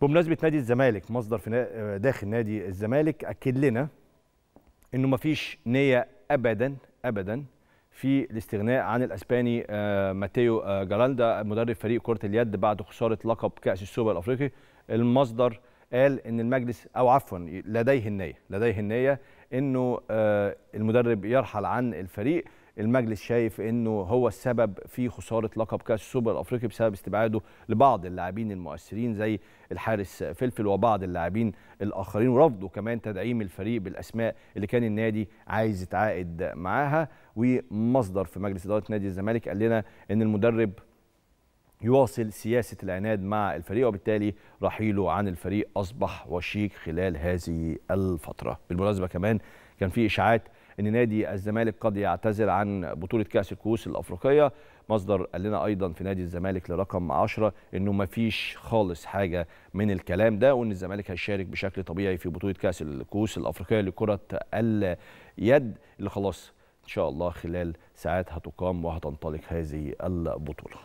بمناسبة نادي الزمالك مصدر في داخل نادي الزمالك أكد لنا إنه مفيش نية ابدا ابدا في الاستغناء عن الأسباني آه، ماتيو آه، جاراندا مدرب فريق كرة اليد بعد خسارة لقب كأس السوبر الأفريقي. المصدر قال إن المجلس أو عفوا لديه النية لديه النية إنه آه، المدرب يرحل عن الفريق. المجلس شايف إنه هو السبب في خسارة لقب كأس السوبر الافريقي بسبب استبعاده لبعض اللاعبين المؤثرين زي الحارس فلفل وبعض اللاعبين الآخرين ورفضوا كمان تدعيم الفريق بالأسماء اللي كان النادي عايز يتعاقد معاها. ومصدر في مجلس إدارة نادي الزمالك قال لنا إن المدرب يواصل سياسة العناد مع الفريق وبالتالي رحيله عن الفريق أصبح وشيك خلال هذه الفترة. بالمناسبة كمان كان في إشاعات أن نادي الزمالك قد يعتذر عن بطولة كأس الكؤوس الأفريقية. مصدر قال لنا أيضا في نادي الزمالك لرقم 10 أنه ما فيش خالص حاجة من الكلام ده وأن الزمالك هيشارك بشكل طبيعي في بطولة كأس الكؤوس الأفريقية لكرة اليد اللي خلاص إن شاء الله خلال ساعات هتقام وهتنطلق هذه البطولة.